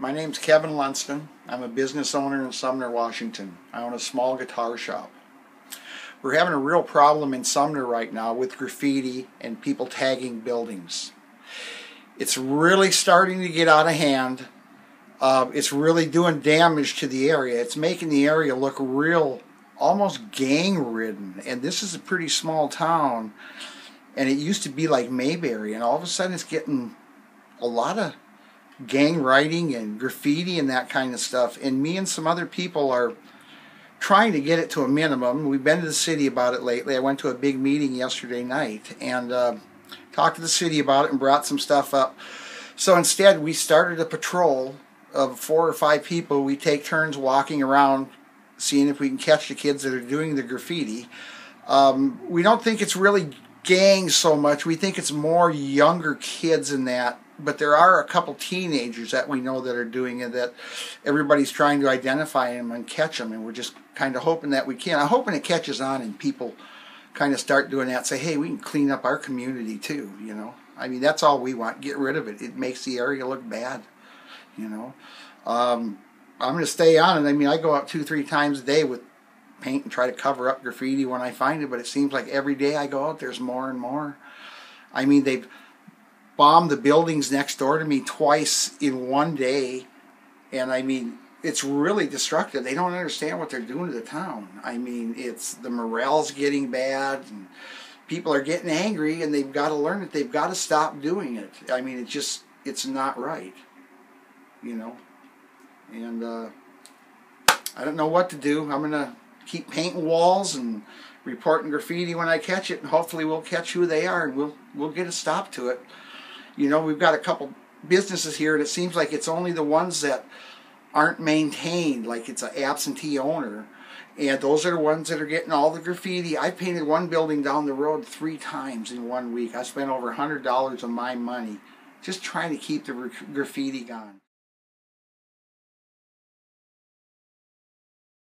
My name's Kevin Lunston. I'm a business owner in Sumner, Washington. I own a small guitar shop. We're having a real problem in Sumner right now with graffiti and people tagging buildings. It's really starting to get out of hand. Uh, it's really doing damage to the area. It's making the area look real, almost gang ridden. And this is a pretty small town. And it used to be like Mayberry. And all of a sudden it's getting a lot of gang writing and graffiti and that kind of stuff. And me and some other people are trying to get it to a minimum. We've been to the city about it lately. I went to a big meeting yesterday night and uh, talked to the city about it and brought some stuff up. So instead, we started a patrol of four or five people. We take turns walking around, seeing if we can catch the kids that are doing the graffiti. Um, we don't think it's really gangs so much. We think it's more younger kids in that but there are a couple teenagers that we know that are doing it that everybody's trying to identify them and catch them and we're just kind of hoping that we can. I'm hoping it catches on and people kind of start doing that say hey we can clean up our community too you know? I mean that's all we want. Get rid of it. It makes the area look bad you know? Um, i'm going to stay on it. I mean i go out two three times a day with paint and try to cover up graffiti when i find it but it seems like every day i go out there's more and more. I mean they've bombed the buildings next door to me twice in one day. And I mean, it's really destructive. They don't understand what they're doing to the town. I mean, it's the morale's getting bad and people are getting angry and they've got to learn it. They've got to stop doing it. I mean, it's just, it's not right. You know? And uh, I don't know what to do. I'm going to keep painting walls and reporting graffiti when I catch it and hopefully we'll catch who they are and we'll we'll get a stop to it you know, we've got a couple businesses here, and it seems like it's only the ones that aren't maintained, like it's an absentee owner. And those are the ones that are getting all the graffiti. I painted one building down the road three times in one week. I spent over $100 of my money just trying to keep the graffiti gone.